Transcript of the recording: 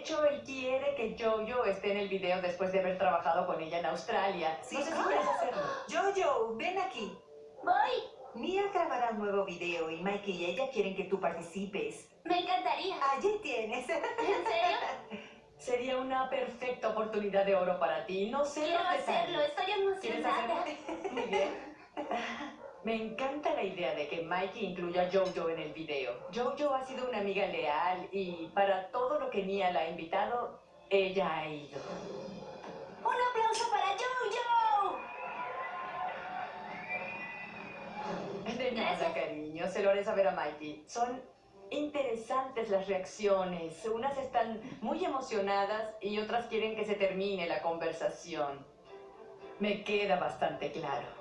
hecho, él quiere que Jojo esté en el video después de haber trabajado con ella en Australia. Sí, no sé si quieres hacerlo. Jojo, ven aquí. Voy. Mia grabará un nuevo video y Mike y ella quieren que tú participes. Me encantaría. Allí tienes. ¿En serio? Sería una perfecta oportunidad de oro para ti. No sé Quiero hacerlo. Estoy ¿Quieres emocionada. hacerlo? Muy bien. Me encanta la idea de que Mikey incluya a Jojo en el video. Jojo ha sido una amiga leal y para todo lo que Nia la ha invitado, ella ha ido. Un aplauso para Jojo. De nada, cariño. Se lo haré saber a Mikey. Son interesantes las reacciones. Unas están muy emocionadas y otras quieren que se termine la conversación. Me queda bastante claro.